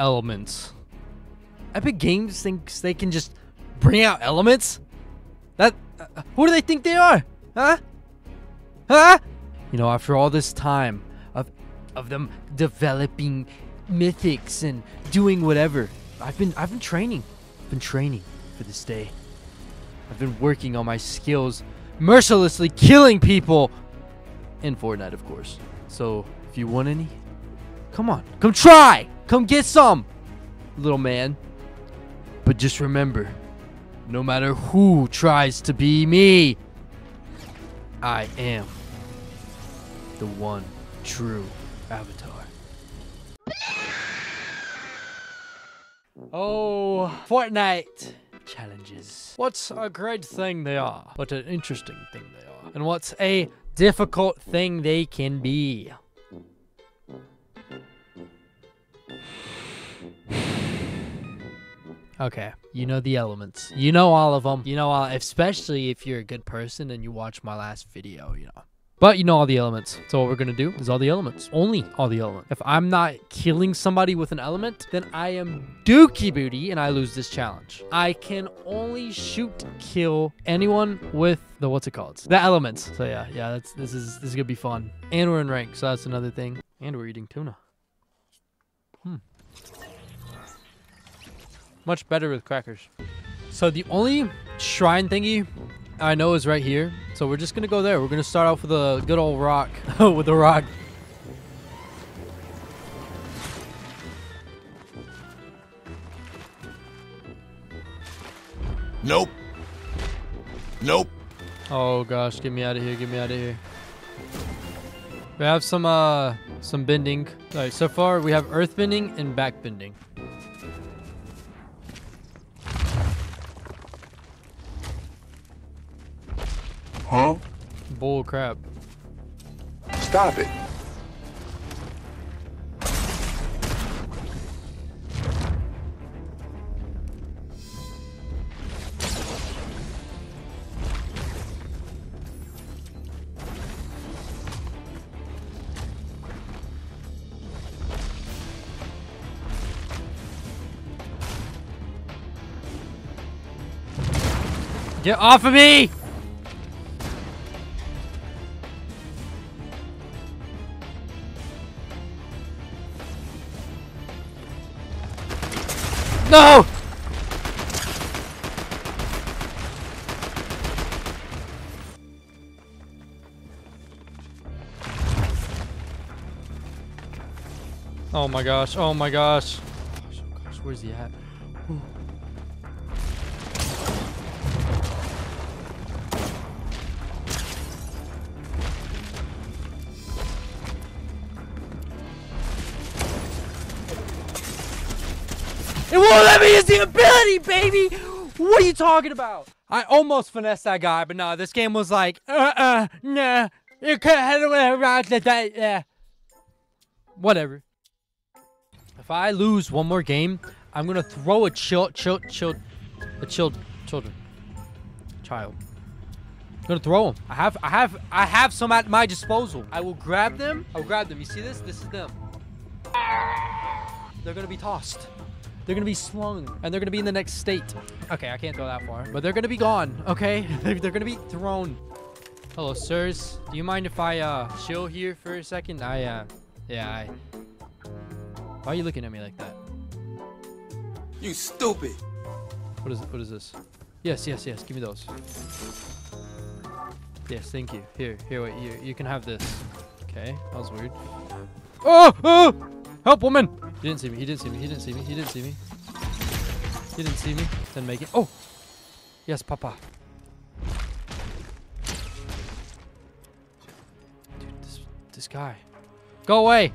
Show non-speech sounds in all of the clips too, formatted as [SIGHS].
elements. Epic Games thinks they can just bring out elements? That uh, who do they think they are? Huh? Huh? You know, after all this time of of them developing mythics and doing whatever, I've been I've been training. I've been training for this day. I've been working on my skills, mercilessly killing people in Fortnite, of course. So, if you want any, come on, come try, come get some, little man. But just remember, no matter who tries to be me, I am the one true avatar. Oh, Fortnite challenges. What's a great thing they are, what an interesting thing they are, and what's a difficult thing they can be. Okay, you know the elements. You know all of them. You know all, especially if you're a good person and you watch my last video, you know. But you know all the elements. So what we're gonna do is all the elements. Only all the elements. If I'm not killing somebody with an element, then I am dookie booty and I lose this challenge. I can only shoot kill anyone with the what's it called? The elements. So yeah, yeah, that's this is this is gonna be fun. And we're in rank, so that's another thing. And we're eating tuna. Hmm. Much better with crackers. So the only shrine thingy I know is right here. So we're just going to go there. We're going to start off with a good old rock. Oh [LAUGHS] with a rock. Nope. Nope. Oh gosh, get me out of here. Get me out of here. We have some uh some bending. Alright, so far we have earth bending and back bending. Bull crap. Stop it. Get off of me! No! Oh my gosh, oh my gosh. Gosh, oh gosh, where's he at? It won't let me use the ability, baby! What are you talking about? I almost finessed that guy, but no, this game was like, uh-uh, nah, you can't handle it around that, yeah. Whatever. If I lose one more game, I'm gonna throw a chill, chill, chill, a chilled children, child. I'm gonna throw them. I have, I have, I have some at my disposal. I will grab them. I'll grab them. You see this? This is them. They're gonna be tossed. They're gonna be slung, and they're gonna be in the next state. Okay, I can't go that far, but they're gonna be gone. Okay, [LAUGHS] they're, they're gonna be thrown. Hello, sirs. Do you mind if I uh chill here for a second? I uh, yeah. I... Why are you looking at me like that? You stupid. What is what is this? Yes, yes, yes. Give me those. Yes, thank you. Here, here, wait. You you can have this. Okay, that was weird. Oh, oh! Help, woman! He didn't see me. He didn't see me. He didn't see me. He didn't see me. He didn't see me. Didn't make it. Oh! Yes, Papa. Dude, this, this guy. Go away!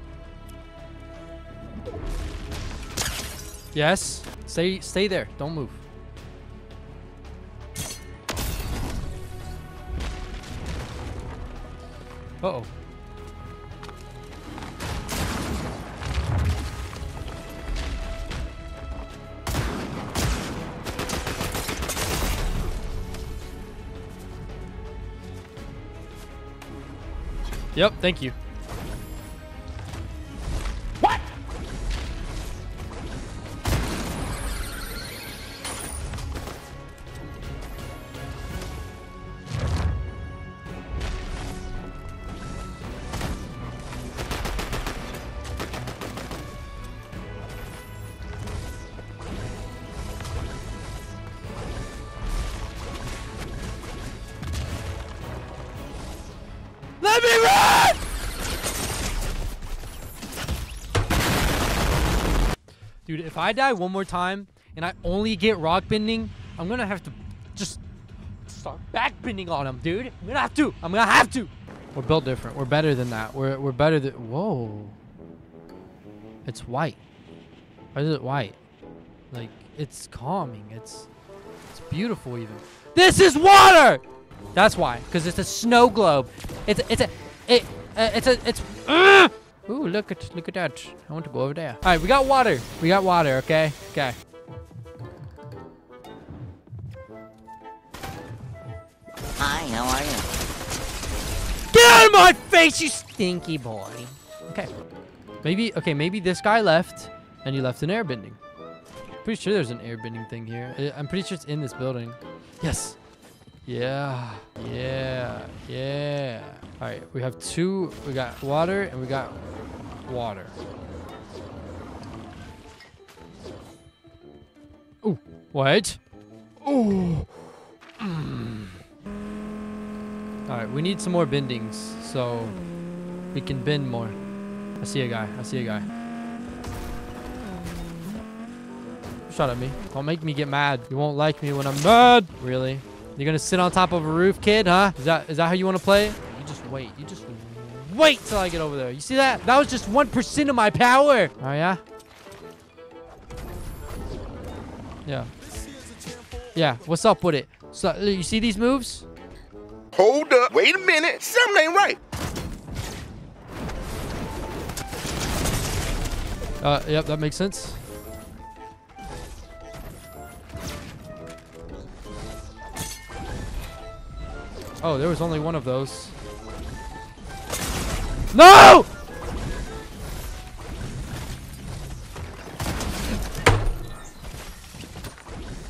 Yes. Stay stay there. Don't move. Uh-oh. Yep, thank you. Dude, if I die one more time and I only get rock bending, I'm gonna have to just start back bending on him, dude. I'm gonna have to. I'm gonna have to. We're built different. We're better than that. We're we're better than. Whoa. It's white. Why is it white? Like it's calming. It's it's beautiful even. This is water. That's why, because it's a snow globe. It's it's a it uh, it's a it's. Uh! Ooh, look at look at that. I want to go over there. All right, we got water. We got water. Okay. Okay. Hi, how are you? Get out of my face, you stinky boy. Okay. Maybe okay. Maybe this guy left, and he left an airbending. Pretty sure there's an airbending thing here. I- I'm pretty sure it's in this building. Yes. Yeah. Yeah. Yeah. All right. We have two. We got water and we got water. Oh, what? Oh. Mm. All right. We need some more bendings so we can bend more. I see a guy. I see a guy. Shut at me. Don't make me get mad. You won't like me when I'm mad. Really? You're gonna sit on top of a roof, kid, huh? Is that is that how you wanna play? Wait. You just wait till I get over there. You see that? That was just 1% of my power. Oh, yeah? Yeah. Yeah, what's up with it? So, you see these moves? Hold up. Wait a minute. Something ain't right. Uh, yep, that makes sense. Oh, there was only one of those. No!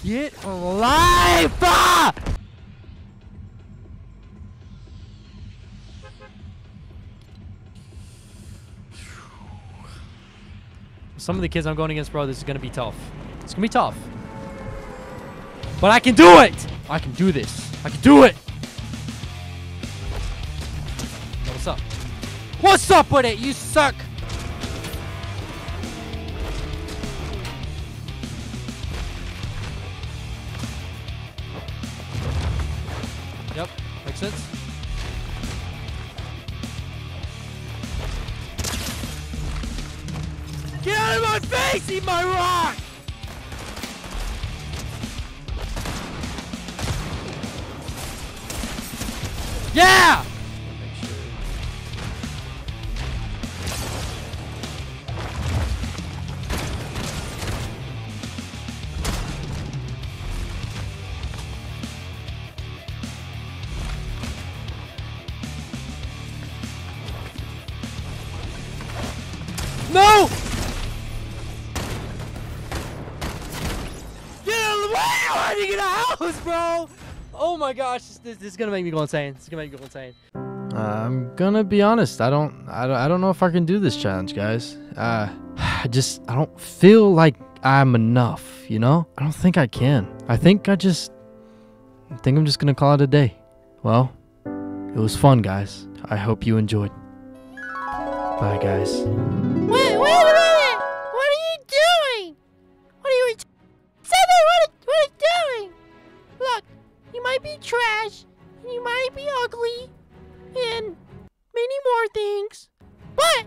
Get alive! Ah! Some of the kids I'm going against, bro, this is going to be tough. It's going to be tough. But I can do it! I can do this. I can do it! What's up with it? You suck! Yep, makes sense. Get out of my face, eat my rock! Yeah! No! Get out of the way! Hiding in a house, bro! Oh my gosh, this, this is gonna make me go insane. This is gonna make me go insane. I'm gonna be honest. I don't, I don't, I don't know if I can do this challenge, guys. Uh, I [SIGHS] just, I don't feel like I'm enough. You know, I don't think I can. I think I just, I think I'm just gonna call it a day. Well, it was fun, guys. I hope you enjoyed. Bye, guys. Wait, wait a minute! What are you doing? What are you... Seven, what, are- what are you doing? Look, you might be trash, and you might be ugly, and many more things, but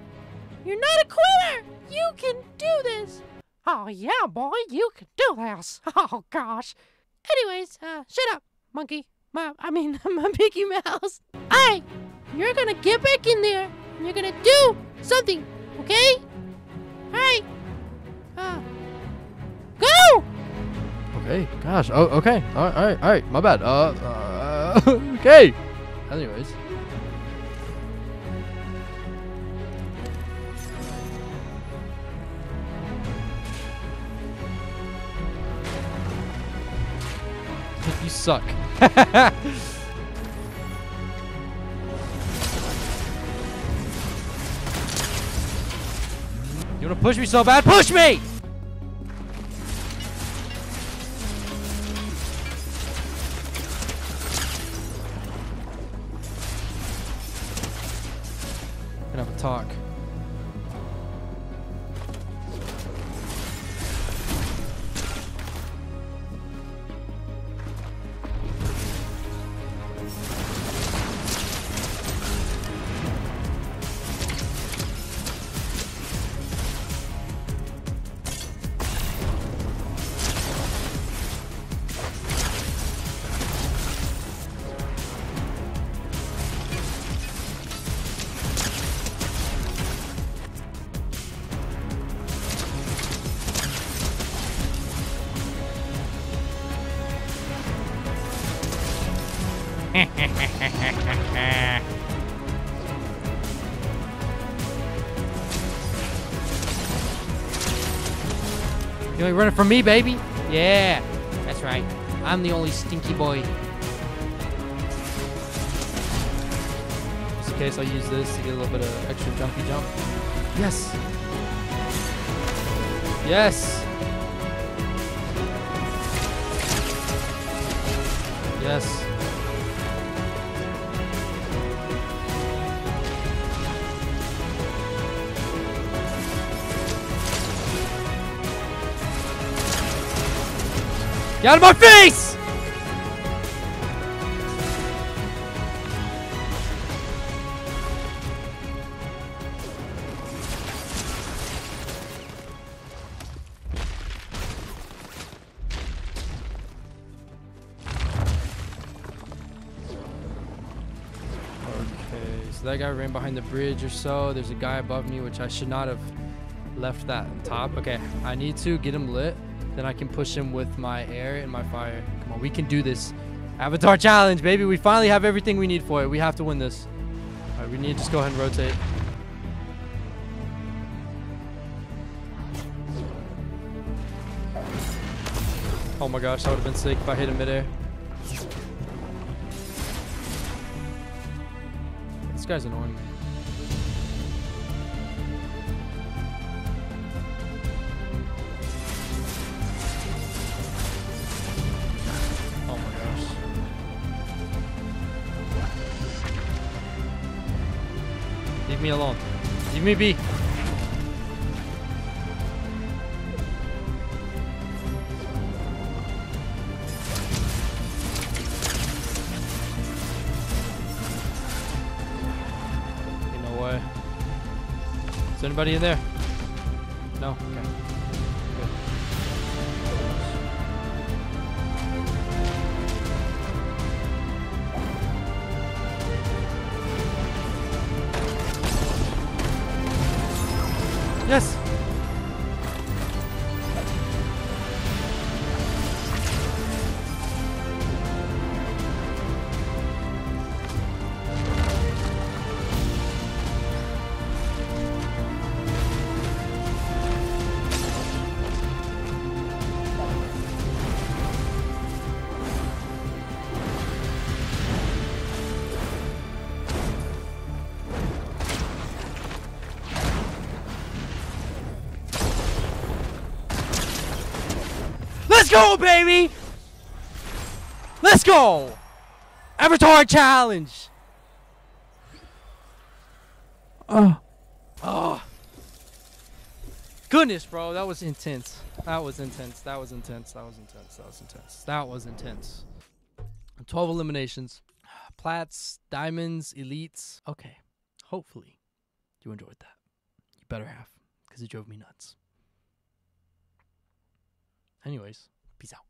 you're not a quitter! You can do this! Oh yeah, boy, you can do this! [LAUGHS] Oh gosh. Anyways, uh, shut up, monkey. My, I mean, [LAUGHS] my Mickey Mouse. Alright, you're gonna get back in there, and you're gonna do something, okay? Alright. Uh, go! Okay, gosh. Oh, okay. All right, all right, all right. My bad. Uh, uh [LAUGHS] okay. Anyways. [LAUGHS] you suck. [LAUGHS] you wanna push me so bad? Push me! You running from me, baby. Yeah, that's right. I'm the only stinky boy. Just in case, I'll use this to get a little bit of extra jumpy jump. Yes. Yes. Yes. Get out of my face! Okay, so that guy ran behind the bridge or so. There's a guy above me, which I should not have left that top. Okay, I need to get him lit. Then I can push him with my air and my fire. Come on, we can do this. Avatar challenge, baby. We finally have everything we need for it. We have to win this. All right, we need to just go ahead and rotate. Oh my gosh, that would have been sick if I hit him midair. This guy's annoying me. Leave me alone. Leave me be. You know what? Is anybody in there? No? Okay. Let's go, baby! Let's go! Avatar challenge! Oh. Oh. Goodness, bro. That was intense. That was intense. That was intense. That was intense. That was intense. That was intense. 12 eliminations. Plats, diamonds, elites. Okay. Hopefully you enjoyed that. You better have, because it drove me nuts. Anyways, peace out.